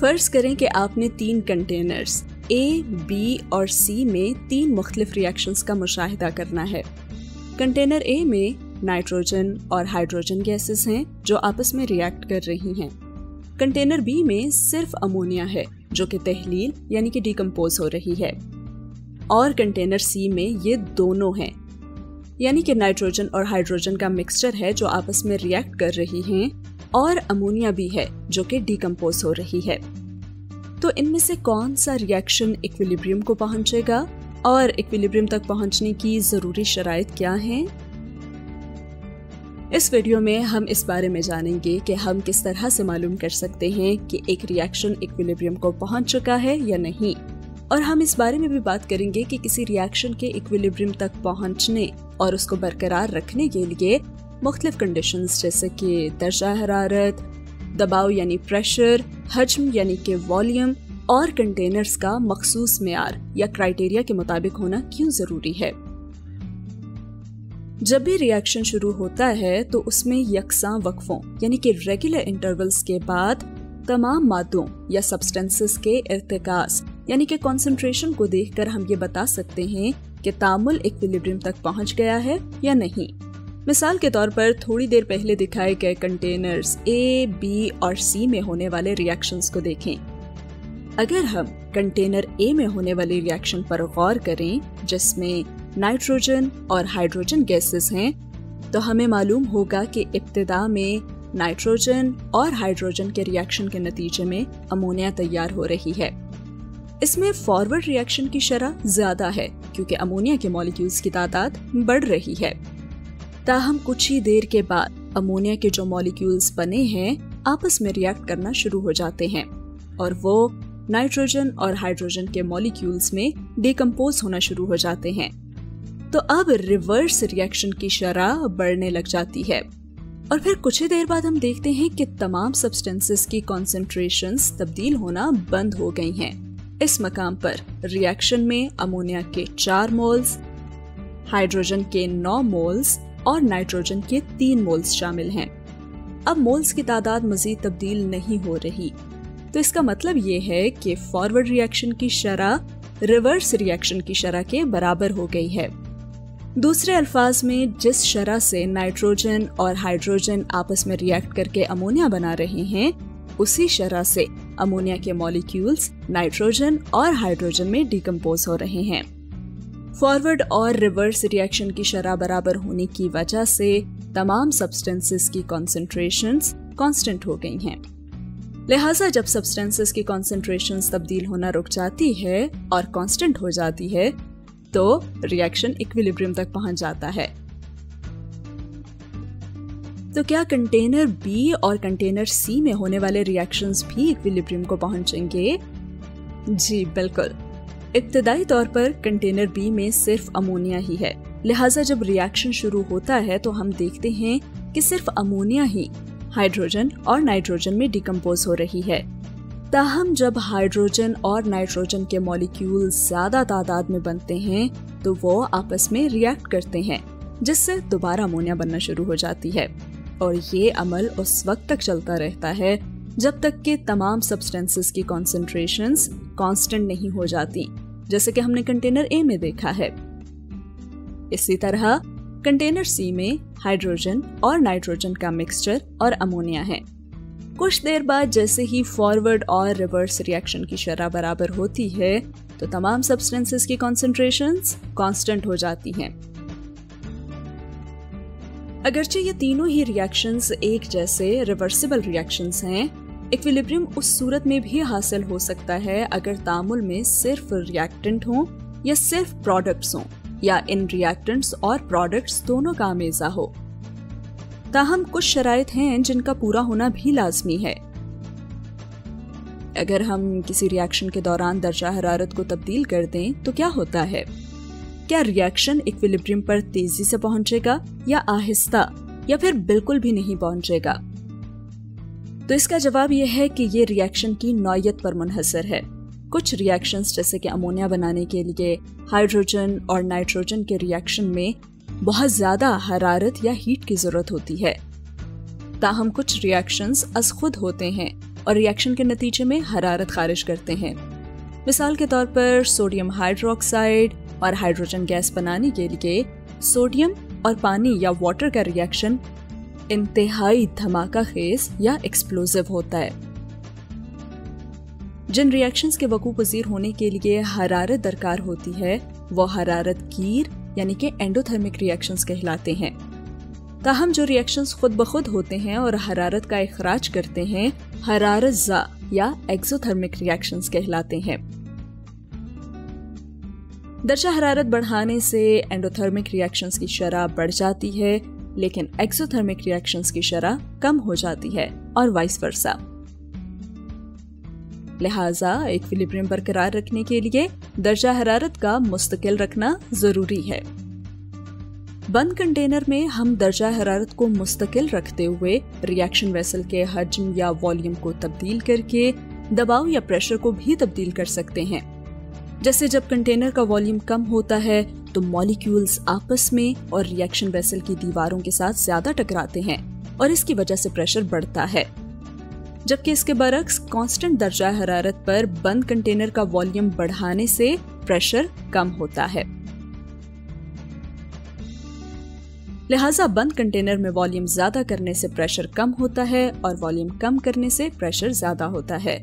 फ़र्ज़ करें कि आपने तीन कंटेनर्स ए बी और सी में तीन मुख्तलिफ़ रिएक्शंस का मुशाहिदा करना है। कंटेनर ए में नाइट्रोजन और हाइड्रोजन गैसेस हैं, जो आपस में रिएक्ट कर रही हैं। कंटेनर बी में सिर्फ़ अमोनिया है, जो कि तहलील यानी कि डिकम्पोज हो रही है। और कंटेनर सी में ये दोनों हैं, यानी कि नाइट्रोजन और हाइड्रोजन का मिक्सचर है, जो आपस में रिएक्ट कर रही हैं। और अमोनिया भी है, जो कि डिकम्पोज हो रही है तो इनमें से कौन सा रिएक्शन इक्विलिब्रियम को पहुंचेगा और इक्विलिब्रियम तक पहुँचने की ज़रूरी शराइत क्या हैं? इस वीडियो में हम इस बारे में जानेंगे कि हम किस तरह से मालूम कर सकते हैं कि एक रिएक्शन इक्विलिब्रियम को पहुँच चुका है या नहीं और हम इस बारे में भी बात करेंगे कि किसी रिएक्शन के इक्विलिब्रियम तक पहुँचने और उसको बरकरार रखने के लिए मुख्तलिफ़ कंडीशन जैसे कि दर्जा हरारत, दबाव यानी प्रेशर हजम यानी कि वॉल्यूम और कंटेनर्स का मखसूस मैार या क्राइटेरिया के मुताबिक होना क्यों ज़रूरी है? जब भी रिएक्शन शुरू होता है तो उसमें यकसा वक्फों यानी कि रेगुलर इंटरवल्स के बाद तमाम मादों या सब्सटेंसेस के इर्तिकास यानी कि कंसंट्रेशन को देखकर हम ये बता सकते हैं कि तामुल इक्विलिब्रियम तक पहुँच गया है या नहीं। मिसाल के तौर पर थोड़ी देर पहले दिखाए गए कंटेनर्स ए बी और सी में होने वाले रिएक्शंस को देखें। अगर हम कंटेनर ए में होने वाले रिएक्शन पर गौर करें, जिसमें नाइट्रोजन और हाइड्रोजन गैसेस हैं तो हमें मालूम होगा कि इब्तदा में नाइट्रोजन और हाइड्रोजन के रिएक्शन के नतीजे में अमोनिया तैयार हो रही है। इसमें फॉरवर्ड रिएक्शन की शरह ज़्यादा है, क्योंकि अमोनिया के मॉलिक्यूल्स की तादाद बढ़ रही है। ताहम कुछ ही देर के बाद अमोनिया के जो मॉलिक्यूल्स बने हैं, आपस में रिएक्ट करना शुरू हो जाते हैं। और वो नाइट्रोजन और हाइड्रोजन के मॉलिक्यूल्स में डिकम्पोज होना शुरू हो जाते हैं। तो अब रिवर्स रिएक्शन की शरह बढ़ने लग जाती है। और फिर कुछ ही देर बाद हम देखते हैं कि तमाम सब्सटेंसेस की कॉन्सेंट्रेशन तब्दील होना बंद हो गई हैं। इस मकाम पर रिएक्शन में अमोनिया के चार मोल्स हाइड्रोजन के नौ मोल्स और नाइट्रोजन के तीन मोल्स शामिल हैं। अब मोल्स की तादाद मजीद तब्दील नहीं हो रही। तो इसका मतलब ये है कि फॉरवर्ड रिएक्शन की शरह रिवर्स रिएक्शन की शरह के बराबर हो गई है। दूसरे अल्फाज में, जिस शरह से नाइट्रोजन और हाइड्रोजन आपस में रिएक्ट करके अमोनिया बना रहे हैं, उसी शरह से अमोनिया के मॉलिक्यूल्स नाइट्रोजन और हाइड्रोजन में डिकम्पोज हो रहे हैं। फॉरवर्ड और रिवर्स रिएक्शन की शरह बराबर होने की वजह से तमाम सब्सटेंसेस की कॉन्सेंट्रेशन कांस्टेंट हो गई हैं। लिहाजा जब सब्सटेंसेस की कॉन्सेंट्रेशन तब्दील होना रुक जाती है और कांस्टेंट हो जाती है तो रिएक्शन इक्विलिब्रियम तक पहुँच जाता है। तो क्या कंटेनर बी और कंटेनर सी में होने वाले रिएक्शंस भी इक्विलिब्रियम को पहुँचेंगे? जी, बिल्कुल। इब्तदाई तौर पर कंटेनर बी में सिर्फ़ अमोनिया ही है। लिहाजा जब रिएक्शन शुरू होता है तो हम देखते हैं कि सिर्फ़ अमोनिया ही हाइड्रोजन और नाइट्रोजन में डिकम्पोज हो रही है। ताहम जब हाइड्रोजन और नाइट्रोजन के मॉलिक्यूल ज़्यादा तादाद में बनते हैं तो वो आपस में रिएक्ट करते हैं, जिससे दोबारा अमोनिया बनना शुरू हो जाती है। और ये अमल उस वक्त तक चलता रहता है, जब तक कि तमाम सब्सटेंसेस की कॉन्सेंट्रेशन कांस्टेंट नहीं हो जाती। जैसे कि हमने कंटेनर ए में देखा है। इसी तरह कंटेनर सी में हाइड्रोजन और नाइट्रोजन का मिक्सचर और अमोनिया है। कुछ देर बाद जैसे ही फॉरवर्ड और रिवर्स रिएक्शन की शरह बराबर होती है तो तमाम सब्सटेंसेस की कॉन्सेंट्रेशन कांस्टेंट हो जाती हैं। अगरचे ये तीनों ही रिएक्शंस एक जैसे रिवर्सिबल रिएक्शंस हैं इक्विलिब्रियम उस सूरत में भी हासिल हो सकता है अगर तामुल में सिर्फ़ रिएक्टेंट हो या सिर्फ़ प्रोडक्ट्स हों, या इन रिएक्टेंट्स और प्रोडक्ट्स दोनों का अमेजा हो। ताहम कुछ शराइत हैं जिनका पूरा होना भी लाजमी है। अगर हम किसी रिएक्शन के दौरान दर्जा हरारत को तब्दील कर दें तो क्या होता है? क्या रिएक्शन इक्विलिब्रियम पर तेज़ी से पहुंचेगा या आहिस्ता, या फिर बिल्कुल भी नहीं पहुंचेगा? तो इसका जवाब यह है कि ये रिएक्शन की नौयत पर मुनहसर है। कुछ रिएक्शंस जैसे कि अमोनिया बनाने के लिए हाइड्रोजन और नाइट्रोजन के रिएक्शन में बहुत ज़्यादा हरारत या हीट की ज़रूरत होती है। ताहम कुछ रिएक्शंस अज खुद होते हैं और रिएक्शन के नतीजे में हरारत खारिज करते हैं। मिसाल के तौर पर सोडियम हाइड्रोक्साइड और हाइड्रोजन गैस बनाने के लिए सोडियम और पानी या वाटर का रिएक्शन इंतहाई धमाका खेज या एक्सप्लोजिव होता है। जिन रिएक्शंस के वकू पजीर होने के लिए हरारत दरकार होती है, वो हरारत कीर, यानी कि एंडोथर्मिक रिएक्शंस कहलाते हैं। ताहम जो रिएक्शंस खुद ब खुद होते हैं और हरारत का अखराज करते हैं, हरारत जा या एक्सोथर्मिक रिएक्शंस कहलाते हैं। दर्जा हरारत बढ़ाने से एंडोथर्मिक रिएक्शंस की शराब बढ़ जाती है लेकिन एक्सोथर्मिक रिएक्शंस की शरह कम हो जाती है और वाइस वर्सा लिहाजा इक्विलिब्रियम बरकरार रखने के लिए दर्जा हरारत का मुस्तकिल रखना ज़रूरी है। बंद कंटेनर में हम दर्जा हरारत को मुस्तकिल रखते हुए रिएक्शन वेसल के हजम या वॉल्यूम को तब्दील करके दबाव या प्रेशर को भी तब्दील कर सकते हैं। जैसे जब कंटेनर का वॉल्यूम कम होता है तो मॉलिक्यूल्स आपस में और रिएक्शन वेसल की दीवारों के साथ ज़्यादा टकराते हैं और इसकी वजह से प्रेशर बढ़ता है। जबकि इसके बरक्स कांस्टेंट दर्जा हरारत पर बंद कंटेनर का वॉल्यूम बढ़ाने से प्रेशर कम होता है। लिहाजा बंद कंटेनर में वॉल्यूम ज़्यादा करने से प्रेशर कम होता है और वॉल्यूम कम करने से प्रेशर ज़्यादा होता है।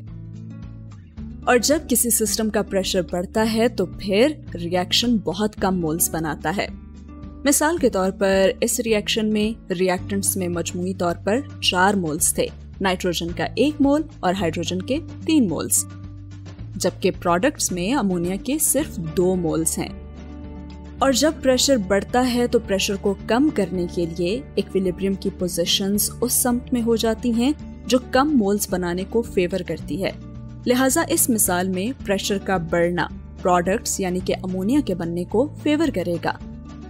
और जब किसी सिस्टम का प्रेशर बढ़ता है तो फिर रिएक्शन बहुत कम मोल्स बनाता है। मिसाल के तौर पर, इस रिएक्शन में रिएक्टेंट्स में मजमूई तौर पर चार मोल्स थे नाइट्रोजन का एक मोल और हाइड्रोजन के तीन मोल्स जबकि प्रोडक्ट्स में अमोनिया के सिर्फ़ दो मोल्स हैं। और जब प्रेशर बढ़ता है तो प्रेशर को कम करने के लिए इक्विलिब्रियम की पोजीशंस उस समत में हो जाती हैं, जो कम मोल्स बनाने को फेवर करती है। लिहाजा इस मिसाल में प्रेशर का बढ़ना प्रोडक्ट्स यानी कि अमोनिया के बनने को फेवर करेगा।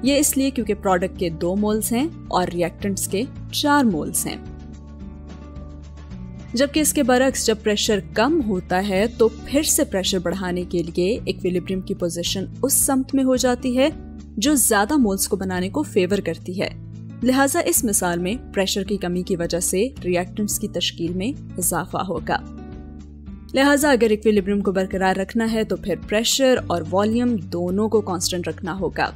ये इसलिए क्योंकि प्रोडक्ट के दो मोल्स हैं और रिएक्टेंट्स के चार मोल्स हैं। जबकि इसके बरक्स जब प्रेशर कम होता है तो फिर से प्रेशर बढ़ाने के लिए इक्विलिब्रियम की पोजीशन उस समत में हो जाती है जो ज़्यादा मोल्स को बनाने को फेवर करती है। लिहाजा इस मिसाल में प्रेशर की कमी की वजह से रिएक्टेंट्स की तश्कील में इजाफा होगा। लिहाजा अगर इक्विलिब्रियम को बरकरार रखना है तो फिर प्रेशर और वॉल्यूम दोनों को कांस्टेंट रखना होगा।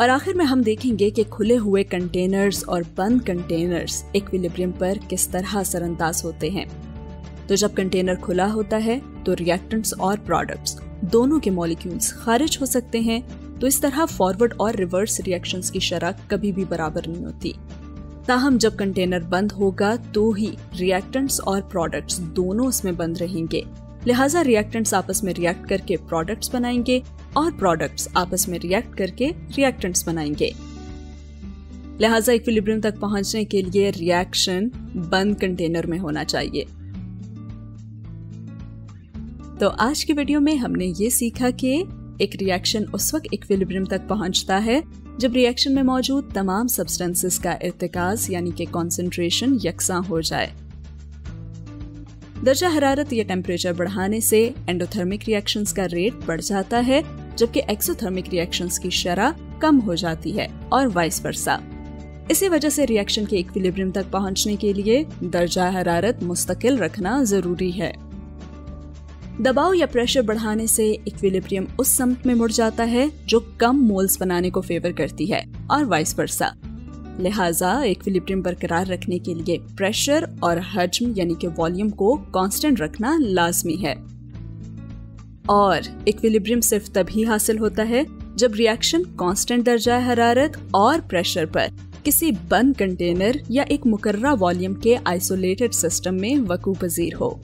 और आखिर में हम देखेंगे कि खुले हुए कंटेनर्स और बंद कंटेनर्स इक्विलिब्रियम पर किस तरह असरअंदाज होते हैं। तो जब कंटेनर खुला होता है तो रिएक्टेंट्स और प्रोडक्ट्स दोनों के मॉलिक्यूल्स खारिज हो सकते हैं तो इस तरह फॉरवर्ड और रिवर्स रिएक्शंस की शरह कभी भी बराबर नहीं होती। ताहम जब कंटेनर बंद होगा तो ही रिएक्टेंट्स और प्रोडक्ट्स दोनों उसमें बंद रहेंगे। लिहाजा रिएक्टेंट्स आपस में रिएक्ट करके प्रोडक्ट्स बनाएँगे और प्रोडक्ट्स आपस में रिएक्ट करके रिएक्टेंट्स बनाएँगे। लिहाजा इक्विलिब्रियम तक पहुँचने के लिए रिएक्शन बंद कंटेनर में होना चाहिए। तो आज की वीडियो में हमने ये सीखा कि एक रिएक्शन उस वक्त इक्विलिब्रियम तक पहुँचता है जब रिएक्शन में मौजूद तमाम सब्सटेंसेस का इर्तिकाज, यानी कि कॉन्सेंट्रेशन यकसा हो जाए। दर्जा हरारत या टेम्परेचर बढ़ाने से एंडोथर्मिक रिएक्शंस का रेट बढ़ जाता है, जबकि एक्सोथर्मिक रिएक्शंस की शरह कम हो जाती है, और वाइस वर्सा इसी वजह से रिएक्शन के इक्विलिब्रियम तक पहुँचने के लिए दर्जा हरारत मुस्तकिल रखना ज़रूरी है। दबाव या प्रेशर बढ़ाने से इक्विलिब्रियम उस समत में मुड़ जाता है जो कम मोल्स बनाने को फेवर करती है, और वाइस वर्सा लिहाजा इक्विलिब्रियम बरकरार रखने के लिए प्रेशर और हजम यानी कि वॉल्यूम को कांस्टेंट रखना लाजमी है। और इक्विलिब्रियम सिर्फ़ तभी हासिल होता है जब रिएक्शन कांस्टेंट दर्जा हरारत और प्रेशर पर। किसी बंद कंटेनर या एक मुकर्रा वॉल्यूम के आइसोलेटेड सिस्टम में वकू पजीर हो।